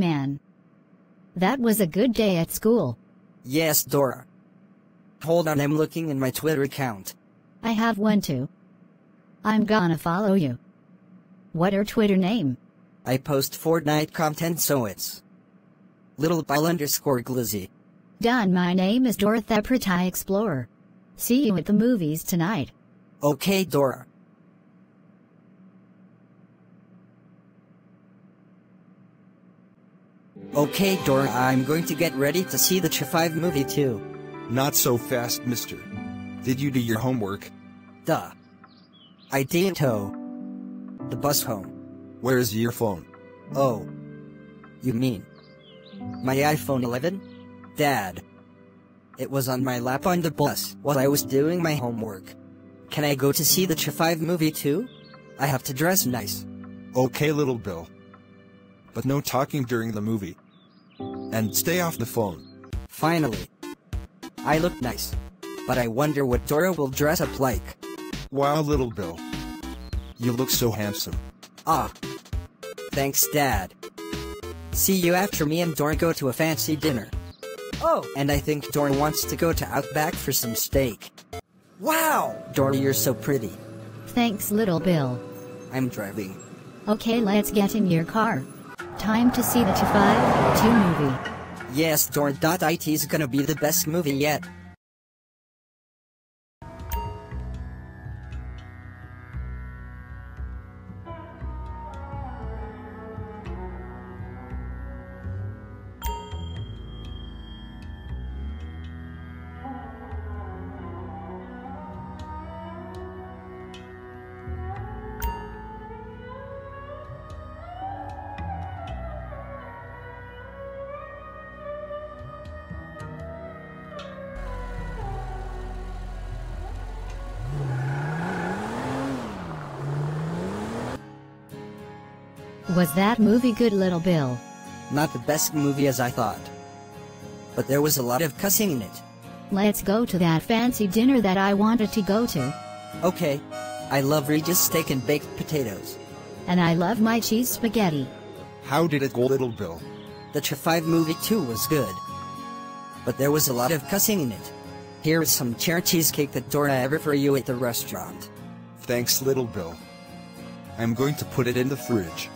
Man. That was a good day at school. Yes, Dora. Hold on, I'm looking in my Twitter account. I have one too. I'm gonna follow you. What are Twitter name? I post Fortnite content so it's Little Bill underscore Glizzy. Done my name is Dorothy Pretty Explorer. See you at the movies tonight. Okay, Dora. Okay, Dora, I'm going to get ready to see the GTA 5 movie too. Not so fast, mister. Did you do your homework? Duh. I didn't tow the bus home. Where's your phone? Oh. You mean my iPhone 11? Dad. It was on my lap on the bus while I was doing my homework. Can I go to see the GTA 5 movie too? I have to dress nice. Okay, little Bill. But no talking during the movie. And stay off the phone. Finally. I look nice. But I wonder what Dora will dress up like. Wow, little Bill. You look so handsome. Ah. Thanks, Dad. See you after me and Dora go to a fancy dinner. Oh, and I think Dora wants to go to Outback for some steak. Wow! Dora, you're so pretty. Thanks, little Bill. I'm driving. Okay, let's get in your car. Time to see the GTA 5 2 movie. Yes, Dora.it is gonna be the best movie yet. Was that movie good, little Bill? Not the best movie as I thought. But there was a lot of cussing in it. Let's go to that fancy dinner that I wanted to go to. Okay. I love Regis steak and baked potatoes. And I love my cheese spaghetti. How did it go, little Bill? The GTA 5 movie too was good. But there was a lot of cussing in it. Here is some cherry cheesecake that Dora ever for you at the restaurant. Thanks, little Bill. I'm going to put it in the fridge.